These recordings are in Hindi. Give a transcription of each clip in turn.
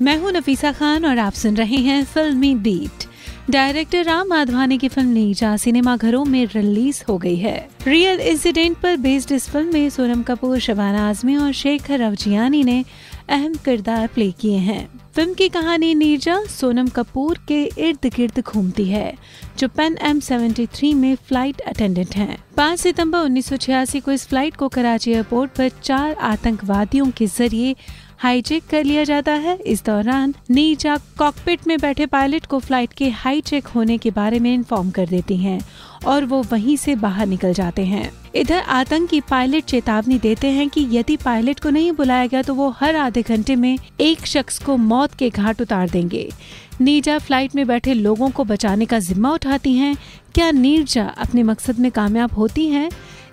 मैं हूँ नफीसा खान और आप सुन रहे हैं फिल्मी बीट। डायरेक्टर राम माधवानी की फ़िल्म नीचा सिनेमा घरों में रिलीज़ हो गई है। रियल इंसिडेंट पर बेस्ड इस फ़िल्म में सोनम कपूर, शबाना आजमी और शेखर अवजियानी ने अहम किरदार प्ले किए हैं। फ़िल्म की कहानी नीरजा सोनम कपूर के इर्द गिर्द घूमती है, जो पेन एम सेवेंटी थ्री में फ़्लाइट अटेंडेंट हैं। 5 सितंबर उन्नीस सौ छियासी को इस फ़्लाइट को कराची एयरपोर्ट पर चार आतंकवादियों के ज़रिए हाईजेक कर लिया जाता है। इस दौरान नीजा कॉकपिट में बैठे पायलट को फ़्लाइट के हाईजेक होने के बारे में इन्फॉर्म कर देती हैं और वो वहीं से बाहर निकल जाते हैं। इधर आतंकी पायलट चेतावनी देते हैं कि यदि पायलट को नहीं बुलाया गया तो वो हर आधे घंटे में एक शख्स को मौत के घाट उतार देंगे। नीजा फ़्लाइट में बैठे लोगों को बचाने का जिम्मा उठाती हैं। क्या नीरजा अपने मकसद में कामयाब होती हैं?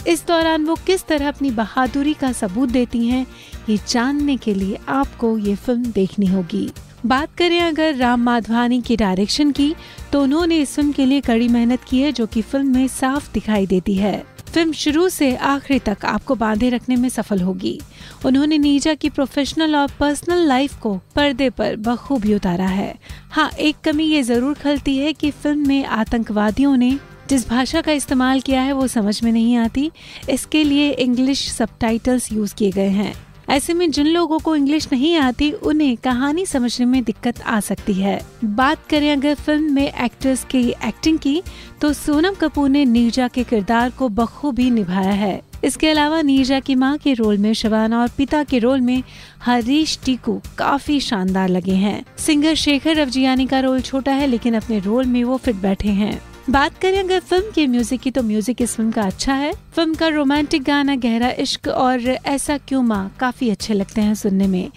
इस दौरान वो किस तरह अपनी बहादुरी का सबूत देती हैं? ये जानने के लिए आपको ये फ़िल्म देखनी होगी। बात करें अगर राम माधवानी की डायरेक्शन की तो उन्होंने इस फ़िल्म के लिए कड़ी मेहनत की है, जो कि फ़िल्म में साफ़ दिखाई देती है। फ़िल्म शुरू से आखिरी तक आपको बांधे रखने में सफल होगी। उन्होंने नीजा की प्रोफेशनल और पर्सनल लाइफ को पर्दे पर बखूबी उतारा है। हाँ एक कमी ये ज़रूर खलती है कि फ़िल्म में आतंकवादियों ने जिस भाषा का इस्तेमाल किया है, वो समझ में नहीं आती। इसके लिए इंग्लिश सबटाइटल्स यूज़ किए गए हैं। ऐसे में जिन लोगों को इंग्लिश नहीं आती, उन्हें कहानी समझने में दिक्कत आ सकती है। बात करें अगर फ़िल्म में एक्टर्स की एक्टिंग की तो सोनम कपूर ने नीरजा के किरदार को बखूबी निभाया है। इसके अलावा नीरजा की माँ के रोल में शबाना और पिता के रोल में हरीश टीकू काफ़ी शानदार लगे हैं। सिंगर शेखर अवजियानी का रोल छोटा है, लेकिन अपने रोल में वो फिट बैठे हैं। बात करें अगर फ़िल्म के म्यूज़िक की तो म्यूज़िक इस फ़िल्म का अच्छा है। फ़िल्म का रोमांटिक गाना, गहरा इश्क और ऐसा क्यों माँ? काफ़ी अच्छे लगते हैं सुनने में।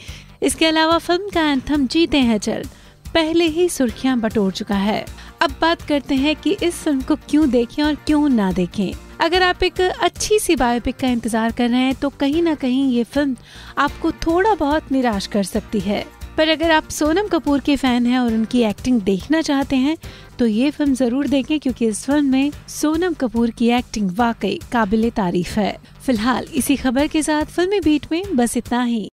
इसके अलावा फ़िल्म का एंथम जीते हैं चल पहले ही सुर्खियाँ बटोर चुका है। अब बात करते हैं कि इस फ़िल्म को क्यों देखें और क्यों ना देखें। अगर आप एक अच्छी सी बायोपिक का इंतज़ार कर रहे हैं तो कहीं ना कहीं ये फ़िल्म आपको थोड़ा बहुत निराश कर सकती है। पर अगर आप सोनम कपूर के फ़ैन हैं और उनकी एक्टिंग देखना चाहते हैं तो ये फ़िल्म ज़रूर देखें क्योंकि इस फ़िल्म में सोनम कपूर की एक्टिंग वाकई काबिल तारीफ़ है। फ़िलहाल इसी खबर के साथ फिल्मी बीट में बस इतना ही।